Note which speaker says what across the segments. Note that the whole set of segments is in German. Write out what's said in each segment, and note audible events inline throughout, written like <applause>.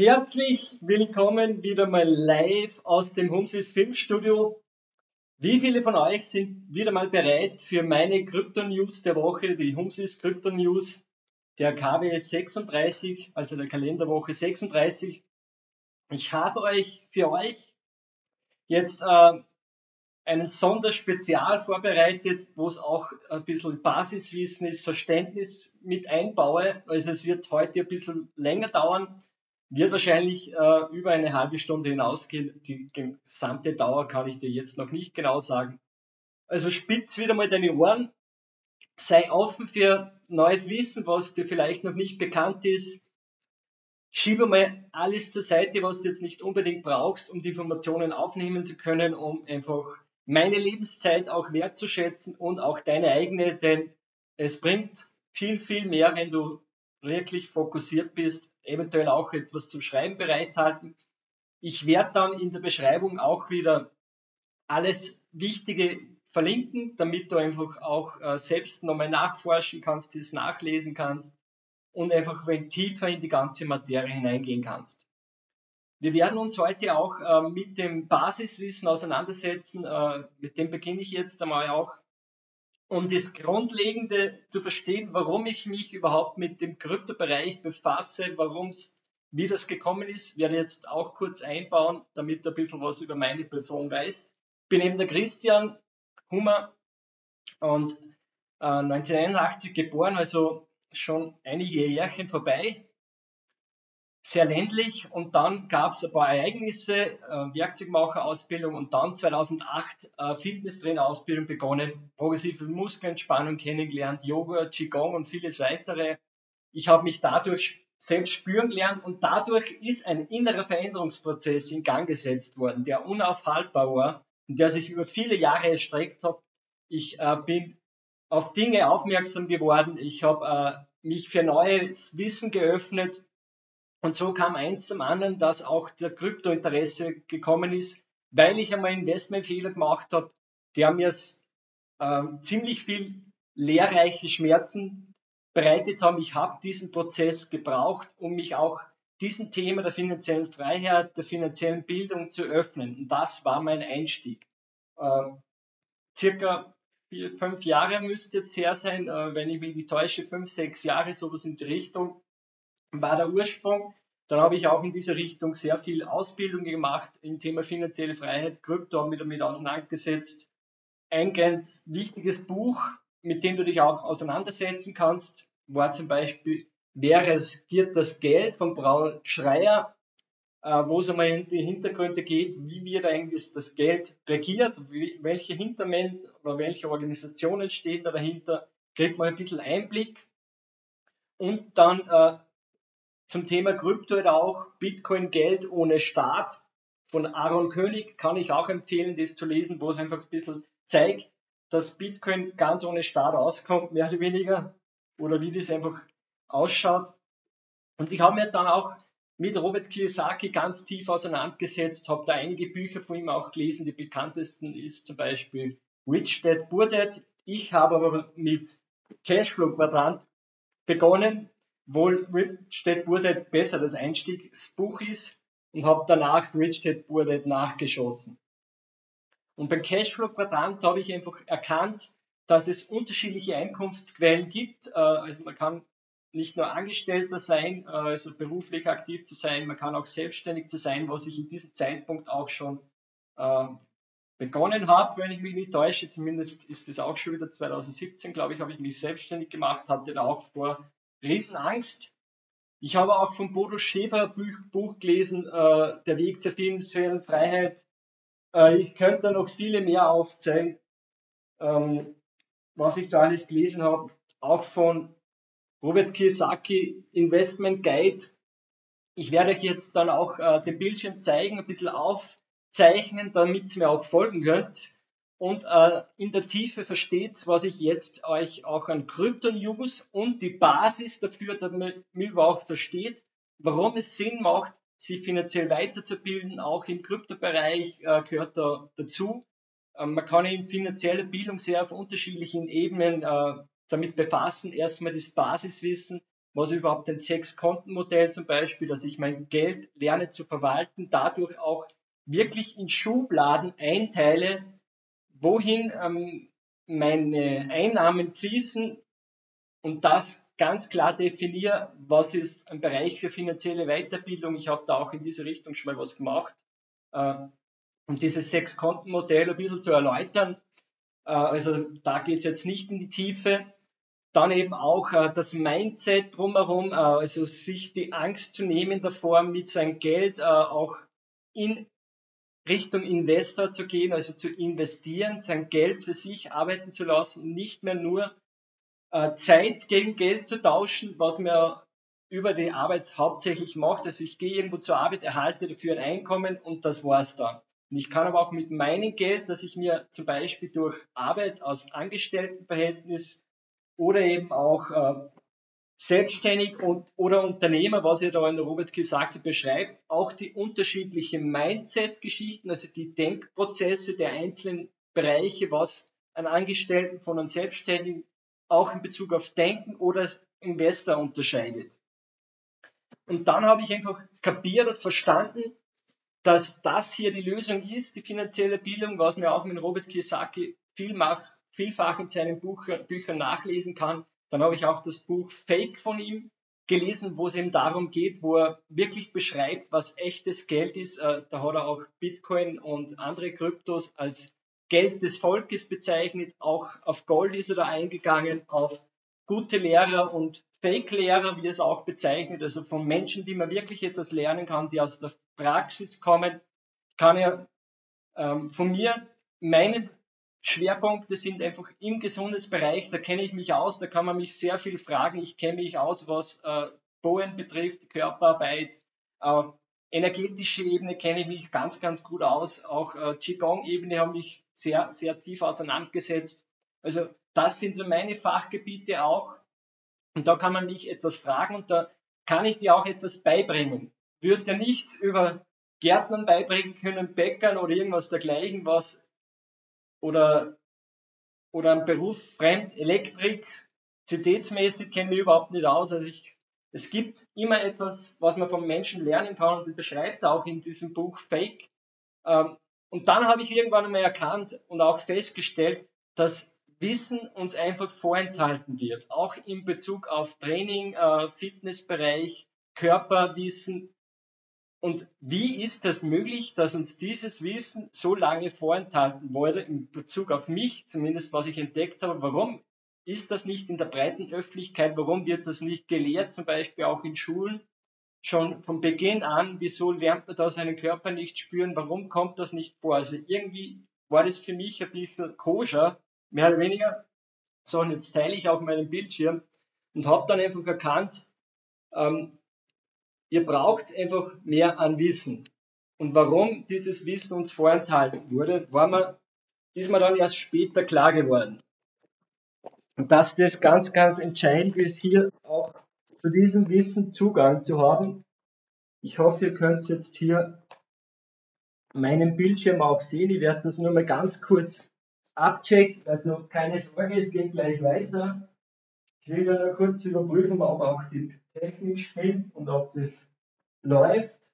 Speaker 1: Herzlich willkommen wieder mal live aus dem Humsis Filmstudio. Wie viele von euch sind wieder mal bereit für meine Krypto-News der Woche, die Humsis Krypto-News der KWS 36, also der Kalenderwoche 36. Ich habe euch für euch jetzt äh, einen Sonderspezial vorbereitet, wo es auch ein bisschen Basiswissen ist, Verständnis mit einbaue. Also es wird heute ein bisschen länger dauern wird wahrscheinlich äh, über eine halbe Stunde hinausgehen. Die gesamte Dauer kann ich dir jetzt noch nicht genau sagen. Also spitz wieder mal deine Ohren. Sei offen für neues Wissen, was dir vielleicht noch nicht bekannt ist. Schiebe mal alles zur Seite, was du jetzt nicht unbedingt brauchst, um die Informationen aufnehmen zu können, um einfach meine Lebenszeit auch wertzuschätzen und auch deine eigene, denn es bringt viel, viel mehr, wenn du wirklich fokussiert bist, eventuell auch etwas zum Schreiben bereithalten. Ich werde dann in der Beschreibung auch wieder alles Wichtige verlinken, damit du einfach auch äh, selbst nochmal nachforschen kannst, das nachlesen kannst und einfach wenn tiefer in die ganze Materie hineingehen kannst. Wir werden uns heute auch äh, mit dem Basiswissen auseinandersetzen. Äh, mit dem beginne ich jetzt einmal auch um das Grundlegende zu verstehen, warum ich mich überhaupt mit dem Kryptobereich befasse, warum es wie das gekommen ist, werde ich jetzt auch kurz einbauen, damit ein bisschen was über meine Person weißt. Ich bin eben der Christian Hummer und äh, 1981 geboren, also schon einige Jährchen vorbei sehr ländlich und dann gab es ein paar Ereignisse, äh, Werkzeugmacherausbildung und dann 2008 äh, Fitnesstrainerausbildung begonnen, progressive Muskelentspannung kennengelernt, Yoga, Qigong und vieles weitere. Ich habe mich dadurch selbst spüren gelernt und dadurch ist ein innerer Veränderungsprozess in Gang gesetzt worden, der unaufhaltbar war und der sich über viele Jahre erstreckt hat. Ich äh, bin auf Dinge aufmerksam geworden, ich habe äh, mich für neues Wissen geöffnet und so kam eins zum anderen, dass auch der Kryptointeresse gekommen ist, weil ich einmal Investmentfehler gemacht habe, der mir äh, ziemlich viel lehrreiche Schmerzen bereitet haben. Ich habe diesen Prozess gebraucht, um mich auch diesem Thema der finanziellen Freiheit, der finanziellen Bildung zu öffnen. Und das war mein Einstieg. Äh, circa vier, fünf Jahre müsste jetzt her sein, äh, wenn ich mich nicht täusche, fünf, sechs Jahre, sowas in die Richtung war der Ursprung. Dann habe ich auch in dieser Richtung sehr viel Ausbildung gemacht im Thema finanzielle Freiheit, Krypto, mich damit auseinandergesetzt. Ein ganz wichtiges Buch, mit dem du dich auch auseinandersetzen kannst, war zum Beispiel Wer riskiert das Geld von Braun Schreier, äh, wo es einmal in die Hintergründe geht, wie wird eigentlich das Geld regiert, welche Hintermänner oder welche Organisationen stehen da dahinter, kriegt man ein bisschen Einblick. Und dann äh, zum Thema Krypto halt auch Bitcoin Geld ohne Staat von Aaron König kann ich auch empfehlen, das zu lesen, wo es einfach ein bisschen zeigt, dass Bitcoin ganz ohne Staat auskommt, mehr oder weniger, oder wie das einfach ausschaut. Und ich habe mir dann auch mit Robert Kiyosaki ganz tief auseinandergesetzt, habe da einige Bücher von ihm auch gelesen. Die bekanntesten ist zum Beispiel Rich Dad Poor Dad. Ich habe aber mit Cashflow Quadrant begonnen wohl Rich Dad Poor Dad besser das Einstiegsbuch ist und habe danach Rich Dad Poor Dad nachgeschossen. Und beim Cashflow Quadrant habe ich einfach erkannt, dass es unterschiedliche Einkunftsquellen gibt. Äh, also man kann nicht nur Angestellter sein, äh, also beruflich aktiv zu sein, man kann auch selbstständig zu sein, was ich in diesem Zeitpunkt auch schon äh, begonnen habe, wenn ich mich nicht täusche. Zumindest ist das auch schon wieder 2017, glaube ich, habe ich mich selbstständig gemacht, hatte da auch vor, Riesenangst. Ich habe auch von Bodo Schäfer Buch, Buch gelesen, äh, Der Weg zur finanziellen Freiheit. Äh, ich könnte da noch viele mehr aufzeigen, ähm, was ich da alles gelesen habe. Auch von Robert Kiyosaki, Investment Guide. Ich werde euch jetzt dann auch äh, den Bildschirm zeigen, ein bisschen aufzeichnen, damit ihr mir auch folgen könnt und äh, in der Tiefe versteht, was ich jetzt euch auch an Krypto-News und die Basis dafür, damit man überhaupt versteht, warum es Sinn macht, sich finanziell weiterzubilden. Auch im Kryptobereich äh, gehört da dazu. Äh, man kann in finanzieller Bildung sehr auf unterschiedlichen Ebenen äh, damit befassen. Erstmal das Basiswissen, was überhaupt ein Sechs-Konten-Modell zum Beispiel, dass ich mein Geld lerne zu verwalten, dadurch auch wirklich in Schubladen einteile, wohin ähm, meine Einnahmen fließen und das ganz klar definiere, was ist ein Bereich für finanzielle Weiterbildung. Ich habe da auch in diese Richtung schon mal was gemacht, äh, um dieses Sechs-Konten-Modell ein bisschen zu erläutern. Äh, also da geht es jetzt nicht in die Tiefe. Dann eben auch äh, das Mindset drumherum, äh, also sich die Angst zu nehmen davor, mit seinem Geld äh, auch in Richtung Investor zu gehen, also zu investieren, sein Geld für sich arbeiten zu lassen, nicht mehr nur äh, Zeit gegen Geld zu tauschen, was man über die Arbeit hauptsächlich macht. Also ich gehe irgendwo zur Arbeit, erhalte dafür ein Einkommen und das war's dann. Und ich kann aber auch mit meinem Geld, das ich mir zum Beispiel durch Arbeit aus Angestelltenverhältnis oder eben auch äh, selbstständig und, oder Unternehmer, was er da in Robert Kiyosaki beschreibt, auch die unterschiedlichen Mindset-Geschichten, also die Denkprozesse der einzelnen Bereiche, was ein Angestellten von einem Selbstständigen auch in Bezug auf Denken oder Investor unterscheidet. Und dann habe ich einfach kapiert und verstanden, dass das hier die Lösung ist, die finanzielle Bildung, was mir auch mit Robert Kiyosaki vielfach in seinen Büchern nachlesen kann. Dann habe ich auch das Buch Fake von ihm gelesen, wo es eben darum geht, wo er wirklich beschreibt, was echtes Geld ist. Äh, da hat er auch Bitcoin und andere Kryptos als Geld des Volkes bezeichnet. Auch auf Gold ist er da eingegangen, auf gute Lehrer und Fake-Lehrer, wie er es auch bezeichnet, also von Menschen, die man wirklich etwas lernen kann, die aus der Praxis kommen. Kann er ähm, von mir meinen Schwerpunkte sind einfach im Gesundheitsbereich, da kenne ich mich aus, da kann man mich sehr viel fragen. Ich kenne mich aus, was äh, Bowen betrifft, Körperarbeit. Auf energetischer Ebene kenne ich mich ganz, ganz gut aus. Auch äh, Qigong-Ebene habe ich sehr, sehr tief auseinandergesetzt. Also das sind so meine Fachgebiete auch. Und da kann man mich etwas fragen und da kann ich dir auch etwas beibringen. Würde dir nichts über Gärtnern beibringen können, Bäckern oder irgendwas dergleichen, was oder, oder ein Beruf fremd, Elektrik, zitätsmäßig kenne ich überhaupt nicht aus. Also ich, es gibt immer etwas, was man vom Menschen lernen kann und das beschreibt er auch in diesem Buch Fake. Ähm, und dann habe ich irgendwann einmal erkannt und auch festgestellt, dass Wissen uns einfach vorenthalten wird, auch in Bezug auf Training, äh, Fitnessbereich, Körperwissen, und wie ist das möglich, dass uns dieses Wissen so lange vorenthalten wurde in Bezug auf mich, zumindest was ich entdeckt habe? Warum ist das nicht in der breiten Öffentlichkeit? Warum wird das nicht gelehrt, zum Beispiel auch in Schulen? Schon von Beginn an, wieso lernt man da seinen Körper nicht spüren? Warum kommt das nicht vor? Also irgendwie war das für mich ein bisschen koscher, mehr oder weniger. So, und jetzt teile ich auch meinen Bildschirm und habe dann einfach erkannt, ähm, Ihr braucht einfach mehr an Wissen. Und warum dieses Wissen uns vorenthalten wurde, war mir, ist mir dann erst später klar geworden. Und dass das ganz, ganz entscheidend ist, hier auch zu diesem Wissen Zugang zu haben. Ich hoffe, ihr könnt jetzt hier meinen Bildschirm auch sehen. Ich werde das nur mal ganz kurz abchecken. Also keine Sorge, es geht gleich weiter. Ich will nur kurz überprüfen, ob auch die Technik stimmt und ob das läuft.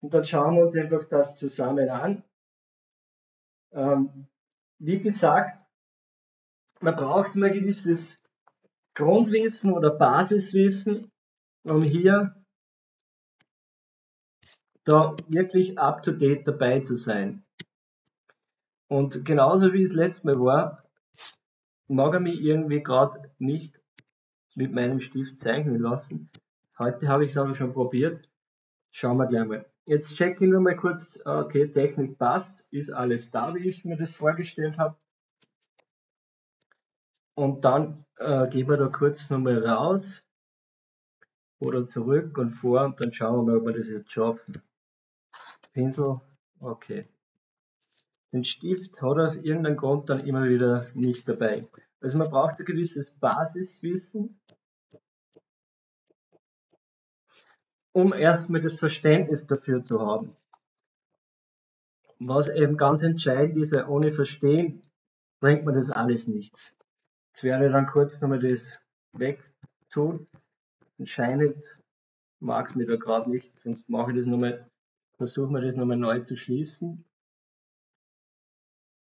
Speaker 1: Und dann schauen wir uns einfach das zusammen an. Ähm, wie gesagt, man braucht mal gewisses Grundwissen oder Basiswissen, um hier da wirklich up to date dabei zu sein. Und genauso wie es letztes Mal war, mag er mich irgendwie gerade nicht mit meinem Stift zeichnen lassen. Heute habe ich es aber schon probiert. Schauen wir gleich mal. Jetzt checke ich nur mal kurz, okay, Technik passt, ist alles da, wie ich mir das vorgestellt habe. Und dann äh, gehen wir da kurz nochmal raus oder zurück und vor und dann schauen wir mal, ob wir das jetzt schaffen. Pinsel, okay. Den Stift hat aus irgendeinem Grund dann immer wieder nicht dabei. Also man braucht ein gewisses Basiswissen um erstmal das Verständnis dafür zu haben. Was eben ganz entscheidend ist, ohne Verstehen bringt man das alles nichts. Jetzt werde ich dann kurz nochmal das wegtun. anscheinend mag es mir da gerade nicht, sonst mache ich das nochmal, versuchen wir das nochmal neu zu schließen.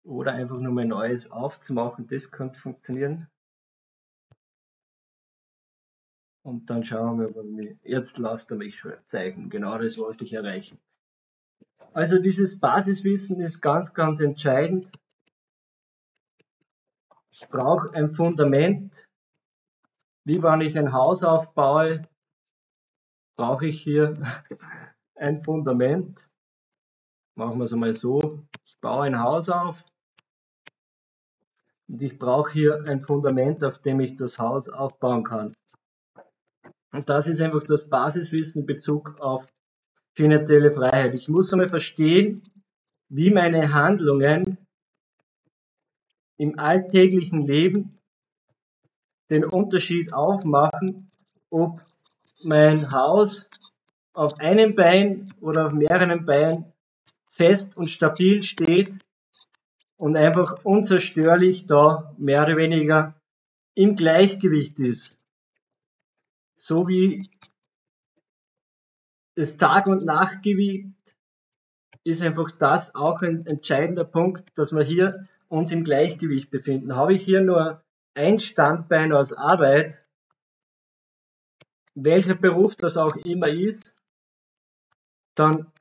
Speaker 1: Oder einfach nochmal Neues aufzumachen, das könnte funktionieren. Und dann schauen wir mal, jetzt lasst er mich zeigen. Genau das wollte ich erreichen. Also dieses Basiswissen ist ganz, ganz entscheidend. Ich brauche ein Fundament. Wie wenn ich ein Haus aufbaue, brauche ich hier <laughs> ein Fundament. Machen wir es einmal so. Ich baue ein Haus auf und ich brauche hier ein Fundament, auf dem ich das Haus aufbauen kann. Und das ist einfach das Basiswissen in Bezug auf finanzielle Freiheit. Ich muss einmal verstehen, wie meine Handlungen im alltäglichen Leben den Unterschied aufmachen, ob mein Haus auf einem Bein oder auf mehreren Beinen fest und stabil steht und einfach unzerstörlich da mehr oder weniger im Gleichgewicht ist so wie das Tag- und Nachtgewicht ist einfach das auch ein entscheidender Punkt, dass wir hier uns im Gleichgewicht befinden. Habe ich hier nur ein Standbein aus Arbeit, welcher Beruf das auch immer ist, dann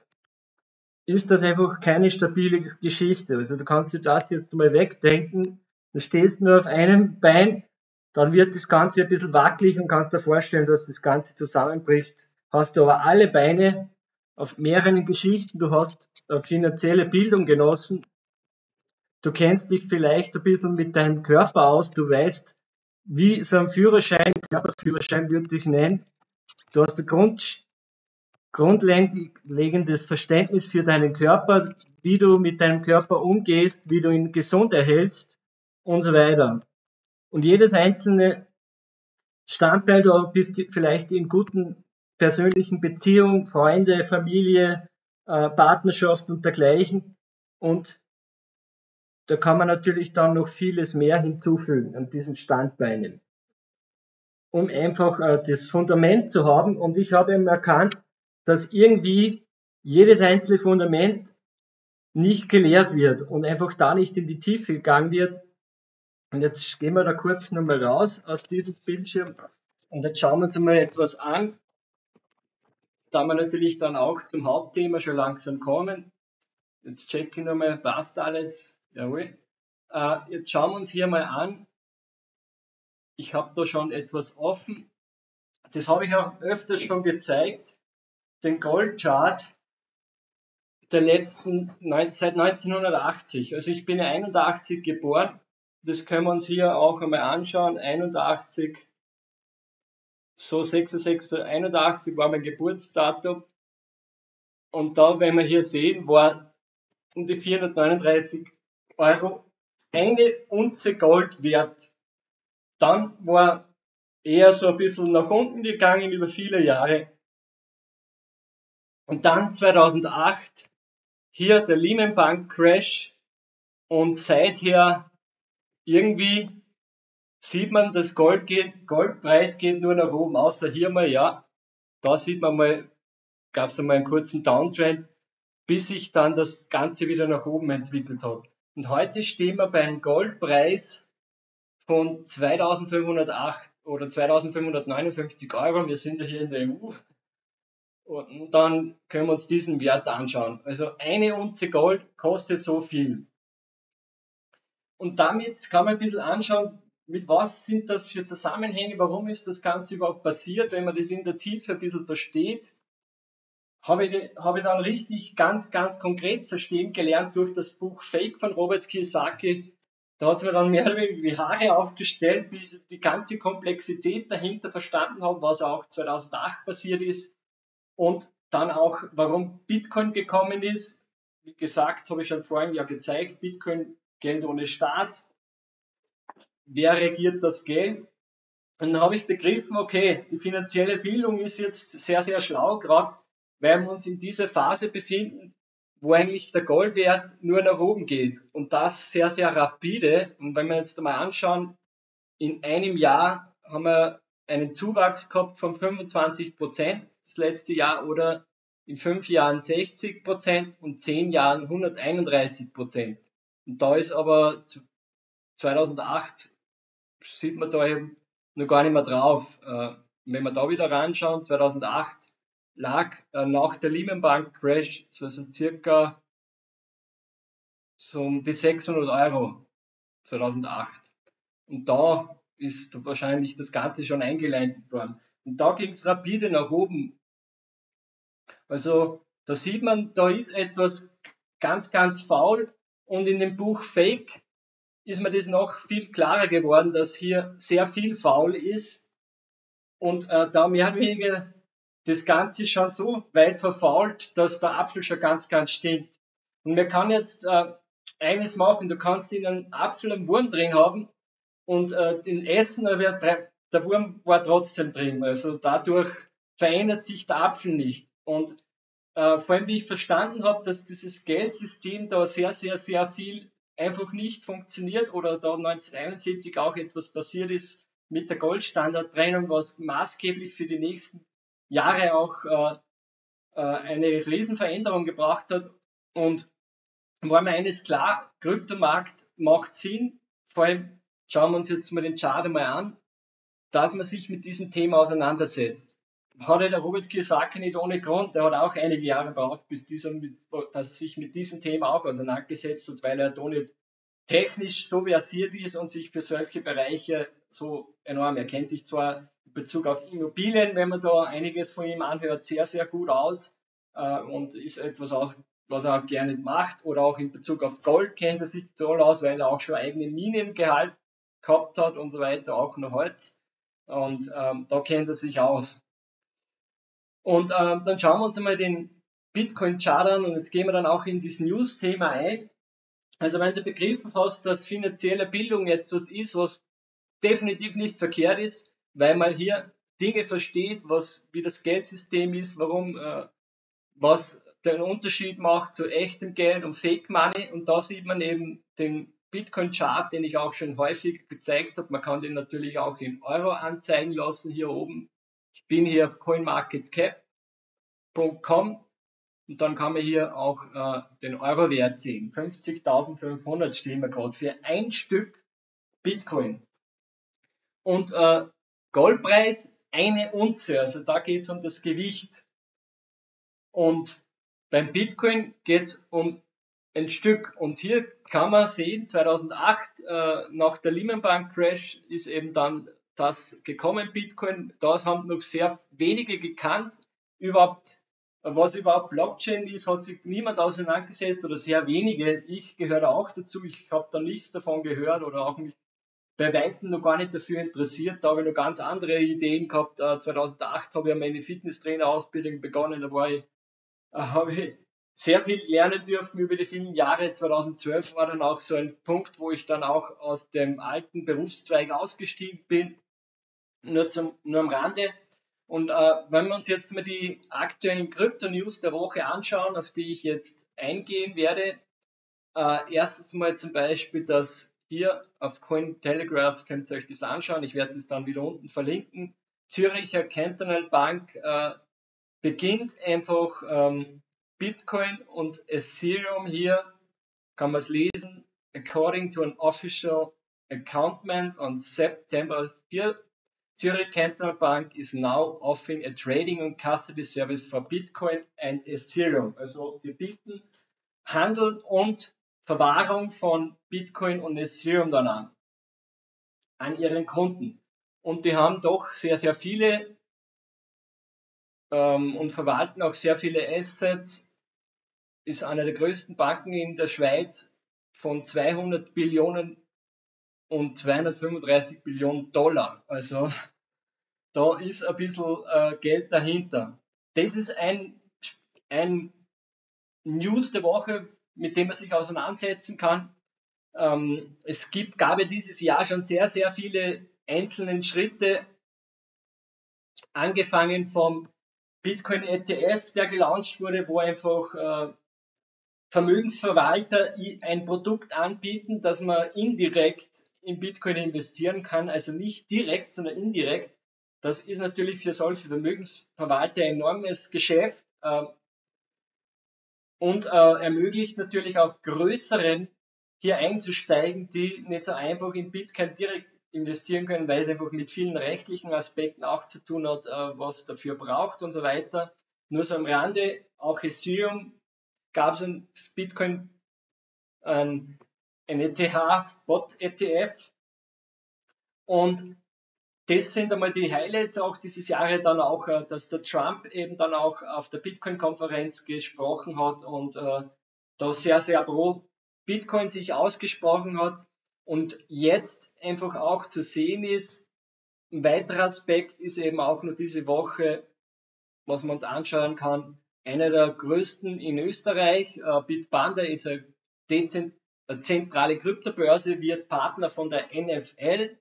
Speaker 1: ist das einfach keine stabile Geschichte. Also du kannst dir das jetzt mal wegdenken. Du stehst nur auf einem Bein dann wird das Ganze ein bisschen wackelig und kannst dir vorstellen, dass das Ganze zusammenbricht. Hast du aber alle Beine auf mehreren Geschichten, du hast eine finanzielle Bildung genossen, du kennst dich vielleicht ein bisschen mit deinem Körper aus, du weißt, wie so ein Führerschein, Körperführerschein würde ich nennen, du hast ein Grund, grundlegendes Verständnis für deinen Körper, wie du mit deinem Körper umgehst, wie du ihn gesund erhältst und so weiter. Und jedes einzelne Standbein, du bist vielleicht in guten persönlichen Beziehungen, Freunde, Familie, äh, Partnerschaft und dergleichen. Und da kann man natürlich dann noch vieles mehr hinzufügen an diesen Standbeinen, um einfach äh, das Fundament zu haben. Und ich habe eben erkannt, dass irgendwie jedes einzelne Fundament nicht gelehrt wird und einfach da nicht in die Tiefe gegangen wird, und jetzt gehen wir da kurz nochmal raus aus diesem Bildschirm und jetzt schauen wir uns mal etwas an, da wir natürlich dann auch zum Hauptthema schon langsam kommen. Jetzt checke ich nochmal, passt alles? Jawohl. Äh, jetzt schauen wir uns hier mal an. Ich habe da schon etwas offen. Das habe ich auch öfters schon gezeigt. Den Goldchart der letzten, seit 1980. Also ich bin 81 geboren das können wir uns hier auch einmal anschauen. 81, so 66, 81 war mein Geburtsdatum. Und da, wenn wir hier sehen, war um die 439 Euro eine Unze Gold wert. Dann war eher so ein bisschen nach unten gegangen über viele Jahre. Und dann 2008 hier der Lehman Bank Crash und seither irgendwie sieht man, das Gold geht, Goldpreis geht nur nach oben, außer hier mal, ja, da sieht man mal, gab es einmal einen kurzen Downtrend, bis sich dann das Ganze wieder nach oben entwickelt hat. Und heute stehen wir bei einem Goldpreis von 2508 oder 2559 Euro. Wir sind ja hier in der EU. Und dann können wir uns diesen Wert anschauen. Also eine Unze Gold kostet so viel. Und damit kann man ein bisschen anschauen, mit was sind das für Zusammenhänge, warum ist das Ganze überhaupt passiert, wenn man das in der Tiefe ein bisschen versteht. Habe ich, habe ich dann richtig ganz, ganz konkret verstehen gelernt durch das Buch Fake von Robert Kiyosaki. Da hat es mir dann mehr oder weniger die Haare aufgestellt, bis ich die ganze Komplexität dahinter verstanden habe, was auch 2008 passiert ist. Und dann auch, warum Bitcoin gekommen ist. Wie gesagt, habe ich schon vorhin ja gezeigt, Bitcoin Geld ohne Staat. Wer regiert das Geld? Und dann habe ich begriffen, okay, die finanzielle Bildung ist jetzt sehr, sehr schlau, gerade weil wir uns in dieser Phase befinden, wo eigentlich der Goldwert nur nach oben geht. Und das sehr, sehr rapide. Und wenn wir jetzt mal anschauen, in einem Jahr haben wir einen Zuwachs gehabt von 25 Prozent das letzte Jahr oder in fünf Jahren 60 Prozent und zehn Jahren 131 Prozent. Und da ist aber 2008 sieht man da eben noch gar nicht mehr drauf. Äh, wenn wir da wieder reinschauen, 2008 lag äh, nach der Lehman Bank Crash so also circa so um die 600 Euro 2008. Und da ist wahrscheinlich das Ganze schon eingeleitet worden. Und da ging es rapide nach oben. Also da sieht man, da ist etwas ganz, ganz faul. Und in dem Buch Fake ist mir das noch viel klarer geworden, dass hier sehr viel faul ist. Und äh, da mehr oder weniger das Ganze schon so weit verfault, dass der Apfel schon ganz, ganz stinkt. Und man kann jetzt äh, eines machen, du kannst in einen Apfel einen Wurm drin haben und äh, den Essen, aber der Wurm war trotzdem drin. Also dadurch verändert sich der Apfel nicht. Und äh, vor allem, wie ich verstanden habe, dass dieses Geldsystem da sehr, sehr, sehr viel einfach nicht funktioniert oder da 1971 auch etwas passiert ist mit der Goldstandardtrennung, was maßgeblich für die nächsten Jahre auch äh, äh, eine Riesenveränderung gebracht hat. Und war mir eines klar, Kryptomarkt macht Sinn, vor allem schauen wir uns jetzt mal den Chart einmal an, dass man sich mit diesem Thema auseinandersetzt. Hat der Robert Kiyosaki nicht ohne Grund, der hat auch einige Jahre gebraucht, bis dieser, dass er sich mit diesem Thema auch auseinandergesetzt hat, weil er da nicht technisch so versiert ist und sich für solche Bereiche so enorm, er kennt sich zwar in Bezug auf Immobilien, wenn man da einiges von ihm anhört, sehr, sehr gut aus äh, und ist etwas aus, was er auch gerne macht oder auch in Bezug auf Gold kennt er sich toll aus, weil er auch schon eigene Minen gehalten gehabt hat und so weiter, auch noch heute. Und ähm, da kennt er sich aus. Und ähm, dann schauen wir uns einmal den Bitcoin-Chart an und jetzt gehen wir dann auch in das News-Thema ein. Also wenn du begriffen hast, dass finanzielle Bildung etwas ist, was definitiv nicht verkehrt ist, weil man hier Dinge versteht, was wie das Geldsystem ist, warum äh, was den Unterschied macht zu echtem Geld und Fake Money und da sieht man eben den Bitcoin-Chart, den ich auch schon häufig gezeigt habe. Man kann den natürlich auch in Euro anzeigen lassen hier oben. Ich bin hier auf coinmarketcap.com und dann kann man hier auch äh, den Euro-Wert sehen. 50.500 stehen wir gerade für ein Stück Bitcoin. Und äh, Goldpreis eine Unze, also da geht es um das Gewicht. Und beim Bitcoin geht es um ein Stück. Und hier kann man sehen, 2008 äh, nach der Lehman Bank Crash ist eben dann das gekommen, Bitcoin. Das haben noch sehr wenige gekannt. Überhaupt, was überhaupt Blockchain ist, hat sich niemand auseinandergesetzt oder sehr wenige. Ich gehöre auch dazu. Ich habe da nichts davon gehört oder auch mich bei Weitem noch gar nicht dafür interessiert. Da habe ich noch ganz andere Ideen gehabt. 2008 äh, habe ich meine Fitnesstrainer-Ausbildung begonnen. Da war ich, äh, habe ich sehr viel lernen dürfen über die vielen Jahre. 2012 war dann auch so ein Punkt, wo ich dann auch aus dem alten Berufszweig ausgestiegen bin. Nur, zum, nur am Rande. Und äh, wenn wir uns jetzt mal die aktuellen Krypto-News der Woche anschauen, auf die ich jetzt eingehen werde, äh, erstens mal zum Beispiel, dass hier auf Cointelegraph könnt ihr euch das anschauen. Ich werde das dann wieder unten verlinken. Züricher Cantonal Bank äh, beginnt einfach ähm, Bitcoin und Ethereum hier kann man es lesen. According to an official accountment on September 4, Zurich Cantonal Bank is now offering a trading and custody service for Bitcoin and Ethereum. Also wir bieten Handel und Verwahrung von Bitcoin und Ethereum dann an, an ihren Kunden. Und die haben doch sehr, sehr viele ähm, und verwalten auch sehr viele Assets ist eine der größten Banken in der Schweiz von 200 Billionen und 235 Billionen Dollar. Also da ist ein bisschen äh, Geld dahinter. Das ist ein, ein News der Woche, mit dem man sich auseinandersetzen kann. Ähm, es gibt, gab dieses Jahr schon sehr, sehr viele einzelne Schritte, angefangen vom Bitcoin ETF, der gelauncht wurde, wo einfach äh, Vermögensverwalter ein Produkt anbieten, dass man indirekt in Bitcoin investieren kann, also nicht direkt, sondern indirekt. Das ist natürlich für solche Vermögensverwalter ein enormes Geschäft äh, und äh, ermöglicht natürlich auch größeren hier einzusteigen, die nicht so einfach in Bitcoin direkt investieren können, weil es einfach mit vielen rechtlichen Aspekten auch zu tun hat, äh, was dafür braucht und so weiter. Nur so am Rande, auch Ethereum gab es ein Bitcoin, ein, ein ETH, Spot ETF. Und das sind einmal die Highlights auch dieses Jahres dann auch, äh, dass der Trump eben dann auch auf der Bitcoin-Konferenz gesprochen hat und äh, da sehr, sehr pro Bitcoin sich ausgesprochen hat. Und jetzt einfach auch zu sehen ist, ein weiterer Aspekt ist eben auch nur diese Woche, was man uns anschauen kann, einer der größten in Österreich. Äh, Bitpanda ist eine, dezent, eine zentrale Kryptobörse, wird Partner von der NFL.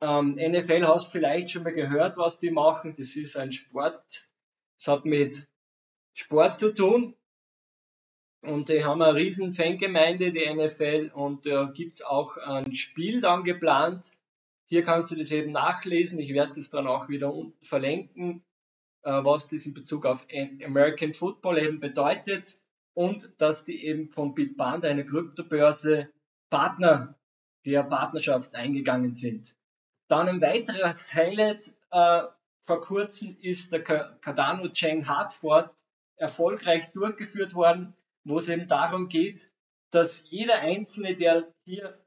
Speaker 1: Ähm, NFL hast du vielleicht schon mal gehört, was die machen. Das ist ein Sport. Das hat mit Sport zu tun. Und die haben eine riesen Fangemeinde, die NFL, und da äh, gibt's auch ein Spiel dann geplant. Hier kannst du das eben nachlesen. Ich werde das dann auch wieder unten verlinken, was das in Bezug auf American Football eben bedeutet und dass die eben von Bitband, einer Kryptobörse, Partner der Partnerschaft eingegangen sind. Dann ein weiteres Highlight äh, vor kurzem ist der Cardano Chain Hardford erfolgreich durchgeführt worden, wo es eben darum geht, dass jeder Einzelne, der hier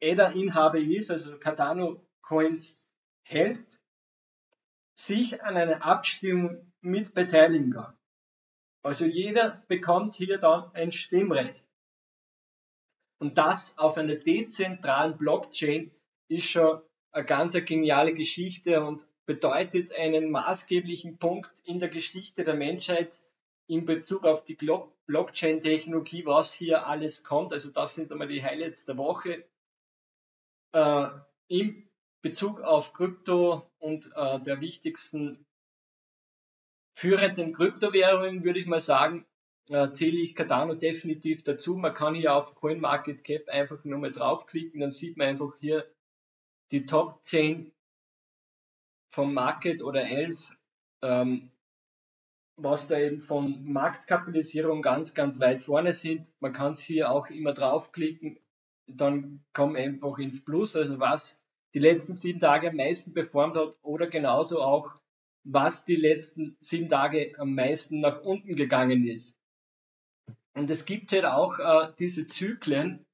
Speaker 1: Ether-Inhaber ist, also Cardano Coins hält, sich an einer Abstimmung mit beteiligen kann. Also jeder bekommt hier dann ein Stimmrecht. Und das auf einer dezentralen Blockchain ist schon eine ganz geniale Geschichte und bedeutet einen maßgeblichen Punkt in der Geschichte der Menschheit in Bezug auf die Blockchain-Technologie, was hier alles kommt. Also das sind einmal die Highlights der Woche. Äh, in Bezug auf Krypto und äh, der wichtigsten führenden Kryptowährungen würde ich mal sagen, äh, zähle ich Cardano definitiv dazu. Man kann hier auf CoinMarketCap einfach nur mal draufklicken, dann sieht man einfach hier die Top 10 vom Market oder 11, ähm, was da eben von Marktkapitalisierung ganz, ganz weit vorne sind. Man kann es hier auch immer draufklicken, dann kommt einfach ins Plus, also was die letzten sieben Tage am meisten performt hat oder genauso auch, was die letzten sieben Tage am meisten nach unten gegangen ist. Und es gibt halt auch äh, diese Zyklen,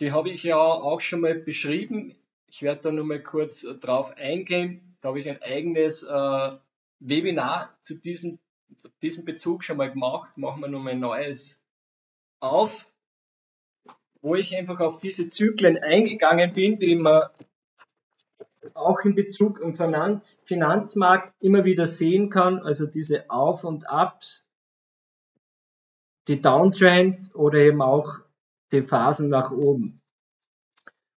Speaker 1: die habe ich ja auch schon mal beschrieben. Ich werde da nur mal kurz äh, drauf eingehen. Da habe ich ein eigenes äh, Webinar zu diesem, diesem Bezug schon mal gemacht. Machen wir nochmal ein neues auf, wo ich einfach auf diese Zyklen eingegangen bin, die man auch in Bezug auf Finanz, Finanzmarkt immer wieder sehen kann, also diese Auf und Abs, die Downtrends oder eben auch die Phasen nach oben.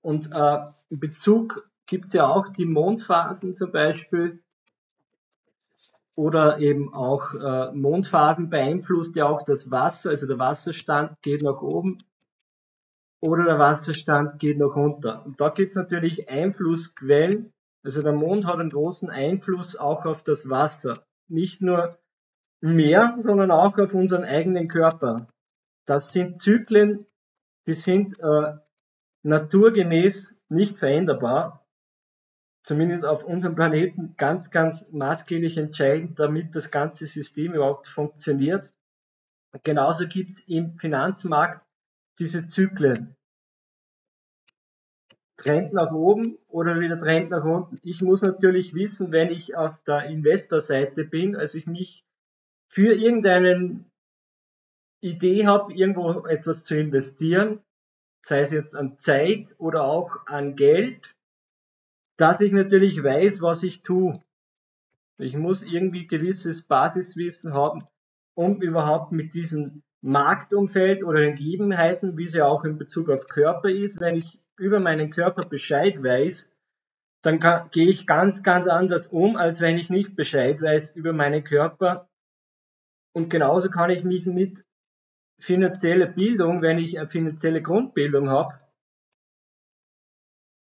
Speaker 1: Und äh, in Bezug gibt es ja auch die Mondphasen zum Beispiel oder eben auch äh, Mondphasen beeinflusst ja auch das Wasser, also der Wasserstand geht nach oben oder der Wasserstand geht nach unten. Und da gibt es natürlich Einflussquellen. Also der Mond hat einen großen Einfluss auch auf das Wasser. Nicht nur mehr, sondern auch auf unseren eigenen Körper. Das sind Zyklen, die sind äh, naturgemäß nicht veränderbar. Zumindest auf unserem Planeten ganz, ganz maßgeblich entscheidend, damit das ganze System überhaupt funktioniert. Genauso gibt es im Finanzmarkt diese Zyklen. Trend nach oben oder wieder Trend nach unten. Ich muss natürlich wissen, wenn ich auf der Investorseite bin, also ich mich für irgendeine Idee habe, irgendwo etwas zu investieren, sei es jetzt an Zeit oder auch an Geld, dass ich natürlich weiß, was ich tue. Ich muss irgendwie gewisses Basiswissen haben, um überhaupt mit diesem Marktumfeld oder den Gegebenheiten, wie es ja auch in Bezug auf Körper ist, wenn ich über meinen Körper Bescheid weiß, dann gehe ich ganz, ganz anders um, als wenn ich nicht Bescheid weiß über meinen Körper. Und genauso kann ich mich mit finanzieller Bildung, wenn ich eine finanzielle Grundbildung habe,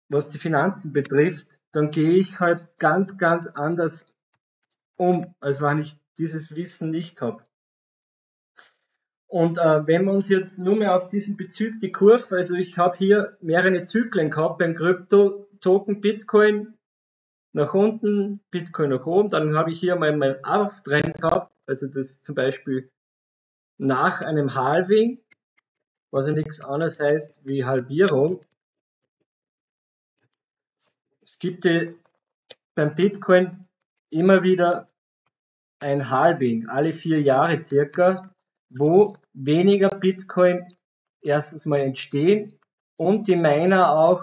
Speaker 1: was die Finanzen betrifft, dann gehe ich halt ganz, ganz anders um, als wenn ich dieses Wissen nicht habe. Und äh, wenn wir uns jetzt nur mehr auf diesen Bezug die Kurve, also ich habe hier mehrere Zyklen gehabt beim Krypto-Token Bitcoin nach unten, Bitcoin nach oben, dann habe ich hier mal meinen Auftrend gehabt, also das zum Beispiel nach einem Halving, was ja nichts anderes heißt wie Halbierung. Es gibt ja beim Bitcoin immer wieder ein Halving, alle vier Jahre circa, wo weniger Bitcoin erstens mal entstehen und die Miner auch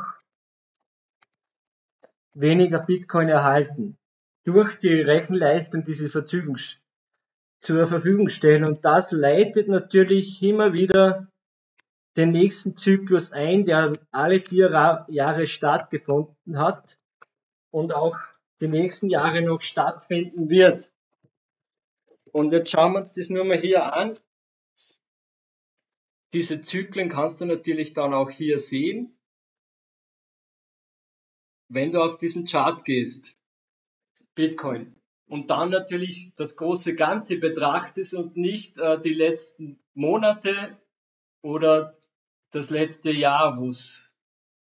Speaker 1: weniger Bitcoin erhalten durch die Rechenleistung, die sie zur Verfügung stellen. Und das leitet natürlich immer wieder den nächsten Zyklus ein, der alle vier Jahre stattgefunden hat und auch die nächsten Jahre noch stattfinden wird. Und jetzt schauen wir uns das nur mal hier an. Diese Zyklen kannst du natürlich dann auch hier sehen. Wenn du auf diesen Chart gehst, Bitcoin, und dann natürlich das große Ganze betrachtest und nicht äh, die letzten Monate oder das letzte Jahr, wo es,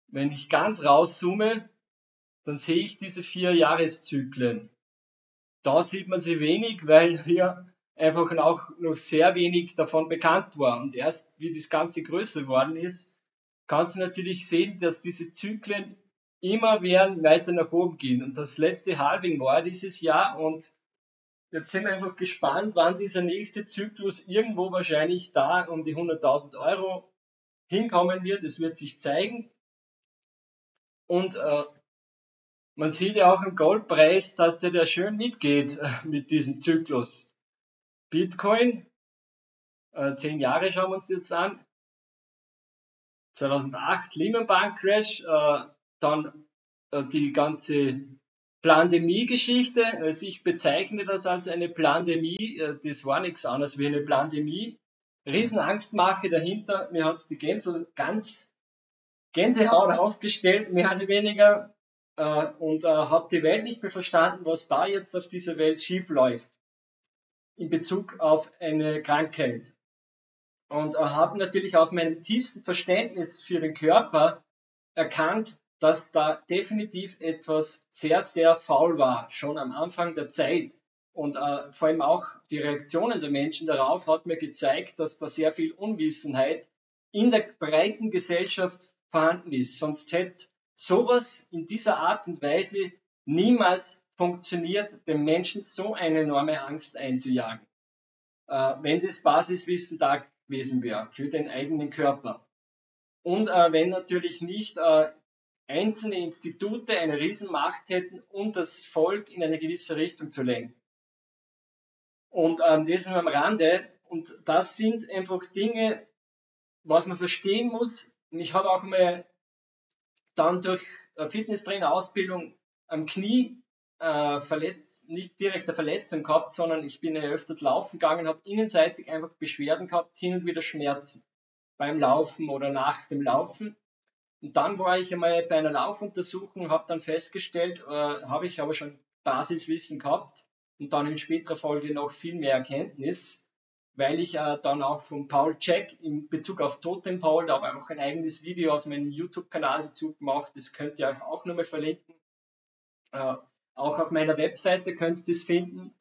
Speaker 1: wenn ich ganz rauszoome, dann sehe ich diese vier Jahreszyklen. Da sieht man sie wenig, weil hier einfach auch noch sehr wenig davon bekannt war. Und erst wie das Ganze größer geworden ist, kannst du natürlich sehen, dass diese Zyklen immer werden weiter nach oben gehen. Und das letzte Halving war dieses Jahr und jetzt sind wir einfach gespannt, wann dieser nächste Zyklus irgendwo wahrscheinlich da um die 100.000 Euro hinkommen wird. Es wird sich zeigen. Und äh, man sieht ja auch im Goldpreis, dass der, der schön mitgeht äh, mit diesem Zyklus. Bitcoin, äh, zehn Jahre schauen wir uns jetzt an. 2008 Lehman Bank Crash, äh, dann äh, die ganze Pandemie-Geschichte. Also ich bezeichne das als eine Pandemie. Äh, das war nichts anderes wie eine Pandemie. Riesenangstmache dahinter. Mir hat die Gänse ganz Gänsehaut aufgestellt, mehr oder weniger äh, und äh, habe die Welt nicht mehr verstanden, was da jetzt auf dieser Welt schief läuft in Bezug auf eine Krankheit. Und habe natürlich aus meinem tiefsten Verständnis für den Körper erkannt, dass da definitiv etwas sehr, sehr faul war, schon am Anfang der Zeit. Und äh, vor allem auch die Reaktionen der Menschen darauf hat mir gezeigt, dass da sehr viel Unwissenheit in der breiten Gesellschaft vorhanden ist. Sonst hätte sowas in dieser Art und Weise niemals funktioniert, dem Menschen so eine enorme Angst einzujagen. Äh, wenn das Basiswissen da gewesen wäre für den eigenen Körper. Und äh, wenn natürlich nicht äh, einzelne Institute eine Riesenmacht hätten, um das Volk in eine gewisse Richtung zu lenken. Und ähm, das nur am Rande. Und das sind einfach Dinge, was man verstehen muss. Und ich habe auch mal dann durch Fitnesstrainer-Ausbildung am Knie äh, verletzt, nicht direkte Verletzung gehabt, sondern ich bin ja öfters laufen gegangen, habe innenseitig einfach Beschwerden gehabt, hin und wieder Schmerzen beim Laufen oder nach dem Laufen. Und dann war ich einmal bei einer Laufuntersuchung, habe dann festgestellt, äh, habe ich aber schon Basiswissen gehabt und dann in späterer Folge noch viel mehr Erkenntnis weil ich äh, dann auch von Paul Jack in Bezug auf Totem Paul, da habe ich auch ein eigenes Video auf meinem YouTube-Kanal dazu gemacht, das könnt ihr euch auch nochmal verlinken. Äh, auch auf meiner Webseite könnt ihr das finden.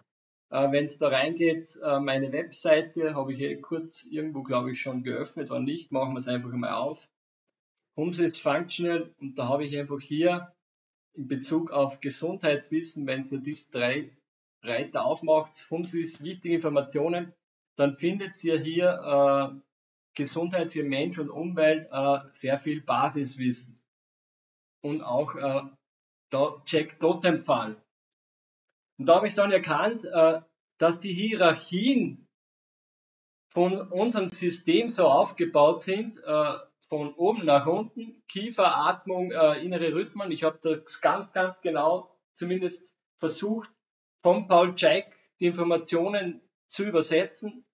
Speaker 1: Äh, Wenn es da reingeht, äh, meine Webseite habe ich hier kurz irgendwo, glaube ich, schon geöffnet, oder nicht, machen wir es einfach mal auf. Homes is Functional und da habe ich einfach hier in Bezug auf Gesundheitswissen, wenn ihr diese drei Reiter aufmacht, Homes ist wichtige Informationen, dann findet ihr hier äh, Gesundheit für Mensch und Umwelt äh, sehr viel Basiswissen. Und auch äh, Check Totempfahl. Und da habe ich dann erkannt, äh, dass die Hierarchien von unserem System so aufgebaut sind, äh, von oben nach unten, Kiefer, Atmung, äh, innere Rhythmen. Ich habe das ganz, ganz genau zumindest versucht, von Paul Jack die Informationen zu übersetzen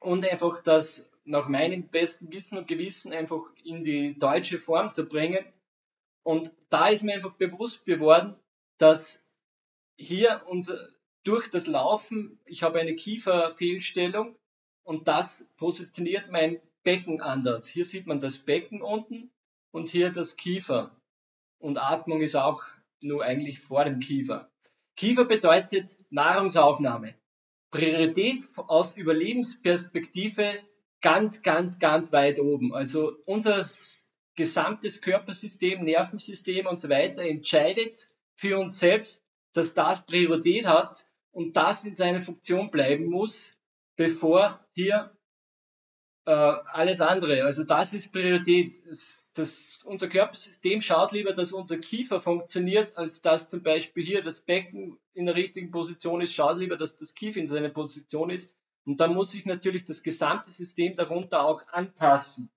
Speaker 1: und einfach das nach meinem besten Wissen und Gewissen einfach in die deutsche Form zu bringen. Und da ist mir einfach bewusst geworden, dass hier unser, durch das Laufen, ich habe eine Kieferfehlstellung und das positioniert mein Becken anders. Hier sieht man das Becken unten und hier das Kiefer. Und Atmung ist auch nur eigentlich vor dem Kiefer. Kiefer bedeutet Nahrungsaufnahme. Priorität aus Überlebensperspektive ganz, ganz, ganz weit oben. Also unser gesamtes Körpersystem, Nervensystem und so weiter entscheidet für uns selbst, dass das Priorität hat und das in seiner Funktion bleiben muss, bevor hier äh, alles andere, also das ist Priorität. Das, das, unser Körpersystem schaut lieber, dass unser Kiefer funktioniert, als dass zum Beispiel hier das Becken in der richtigen Position ist, schaut lieber, dass das Kiefer in seiner Position ist. Und dann muss sich natürlich das gesamte System darunter auch anpassen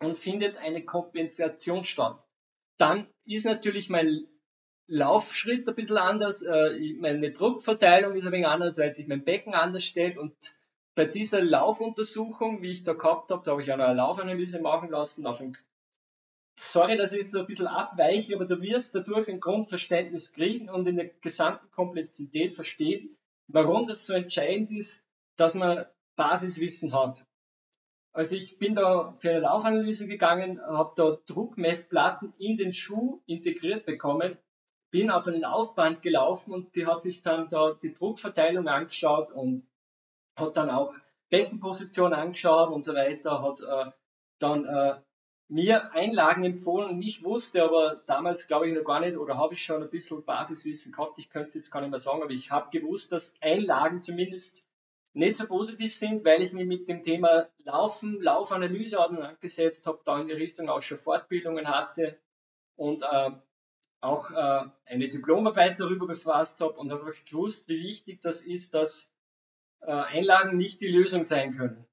Speaker 1: und findet eine Kompensation statt. Dann ist natürlich mein Laufschritt ein bisschen anders, äh, meine Druckverteilung ist ein wenig anders, weil sich mein Becken anders stellt und bei dieser Laufuntersuchung, wie ich da gehabt habe, da habe ich eine Laufanalyse machen lassen. Ein, sorry, dass ich jetzt so ein bisschen abweiche, aber du wirst dadurch ein Grundverständnis kriegen und in der gesamten Komplexität verstehen, warum das so entscheidend ist, dass man Basiswissen hat. Also ich bin da für eine Laufanalyse gegangen, habe da Druckmessplatten in den Schuh integriert bekommen, bin auf einen Laufband gelaufen und die hat sich dann da die Druckverteilung angeschaut und hat dann auch Beckenposition angeschaut und so weiter, hat äh, dann äh, mir Einlagen empfohlen und ich wusste aber damals, glaube ich, noch gar nicht, oder habe ich schon ein bisschen Basiswissen gehabt, ich könnte es jetzt gar nicht mehr sagen, aber ich habe gewusst, dass Einlagen zumindest nicht so positiv sind, weil ich mich mit dem Thema Laufen, Laufanalyse angesetzt habe, da in die Richtung auch schon Fortbildungen hatte und äh, auch äh, eine Diplomarbeit darüber befasst habe und habe gewusst, wie wichtig das ist, dass äh, Einlagen nicht die Lösung sein können.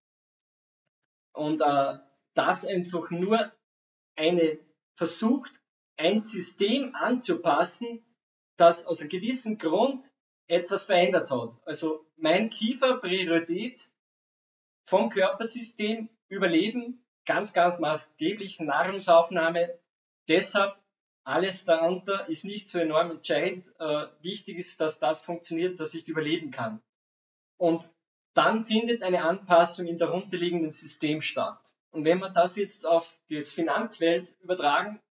Speaker 1: Und äh, das einfach nur eine versucht, ein System anzupassen, das aus einem gewissen Grund etwas verändert hat. Also mein Kiefer Priorität vom Körpersystem Überleben, ganz, ganz maßgeblich Nahrungsaufnahme. Deshalb alles darunter ist nicht so enorm entscheidend. Äh, wichtig ist, dass das funktioniert, dass ich überleben kann. Und dann findet eine Anpassung im darunterliegenden System statt. Und wenn wir das jetzt auf die Finanzwelt übertragen,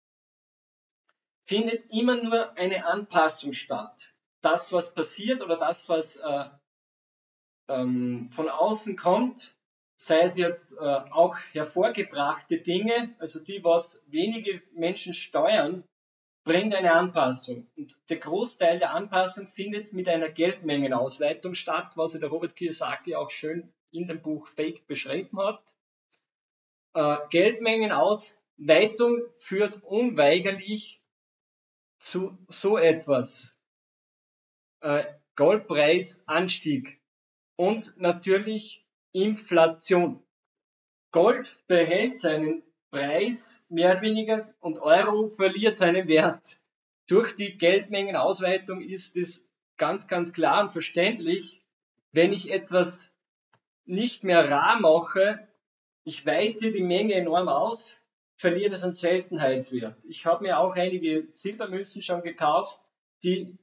Speaker 1: findet immer nur eine Anpassung statt. Das, was passiert oder das, was äh, ähm, von außen kommt, sei es jetzt äh, auch hervorgebrachte Dinge, also die, was wenige Menschen steuern, bringt eine Anpassung. Und der Großteil der Anpassung findet mit einer Geldmengenausweitung statt, was der Robert Kiyosaki auch schön in dem Buch Fake beschrieben hat. Äh, Geldmengenausweitung führt unweigerlich zu so etwas. Äh, Goldpreisanstieg und natürlich Inflation. Gold behält seinen Preis mehr oder weniger und Euro verliert seinen Wert. Durch die Geldmengenausweitung ist es ganz, ganz klar und verständlich, wenn ich etwas nicht mehr rar mache, ich weite die Menge enorm aus, verliert es an Seltenheitswert. Ich habe mir auch einige Silbermünzen schon gekauft, die